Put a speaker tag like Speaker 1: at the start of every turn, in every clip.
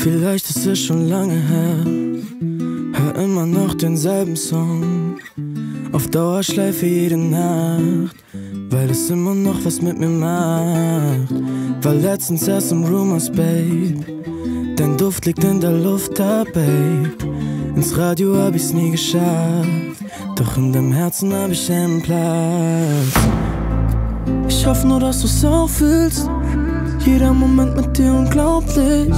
Speaker 1: Vielleicht ist es schon lange her. Hör immer noch denselben Song. Auf Dauerschleife jede Nacht. Weil es immer noch was mit mir macht. War letztens erst im Rumors, Babe. Dein Duft liegt in der Luft da, Babe. Ins Radio hab ich's nie geschafft. Doch in deinem Herzen hab ich einen Platz. Ich hoffe nur, dass du's auch. Jeder Moment mit dir unglaublich.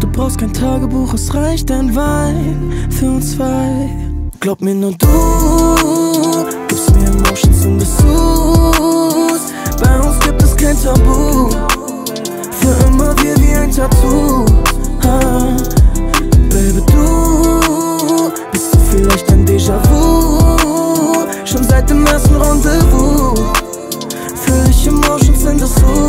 Speaker 1: Du brauchst kein Tagebuch, es reicht ein Wein für uns zwei. Glaub mir nur du, gibst mir Emotions in Dessous. Bei uns gibt es kein Tabu, für immer wir wie ein Tattoo. Ah, Baby, du bist du vielleicht ein Déjà-vu. Schon seit dem ersten Rendezvous fühl ich Emotions in Dessous.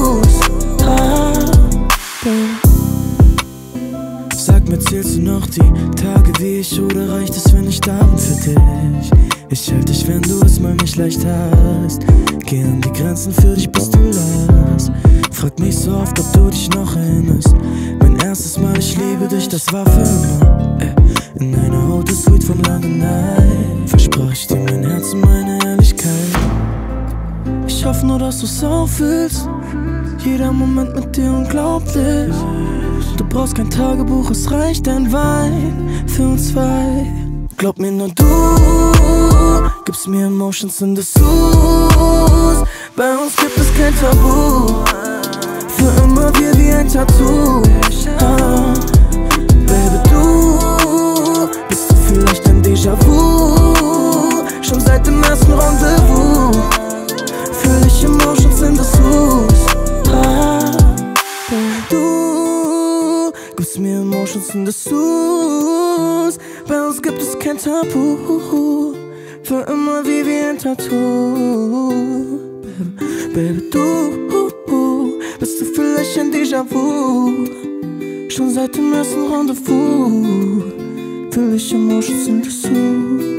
Speaker 1: Zählst du noch die Tage wie ich oder reicht es, wenn ich da bin für dich? Ich halte dich, wenn du es mal nicht leicht hast. Geh an die Grenzen für dich, bis du lachst. Frag mich so oft, ob du dich noch erinnerst. Mein erstes Mal, ich liebe dich, das war für immer. In einer Haute Suite von London Night. Versprach ich dir mein Herz und meine Ehrlichkeit. Ich hoffe nur, dass du's auch fühlst. Jeder Moment mit dir unglaublich. Brauchst kein Tagebuch, es reicht ein Wein für uns zwei. Glaub mir nur du, gibst mir Emotions in Dessous. Bei uns gibt es kein Tabu, für immer wir wie ein Tattoo. Ah, Baby, Emotions in Dessous. Bei uns gibt es kein Tabu, für immer wie wie ein Tattoo. Baby, Baby, du bist du vielleicht ein Déjà-vu. Schon seit dem ersten Rendezvous fühl ich Emotions in Dessous.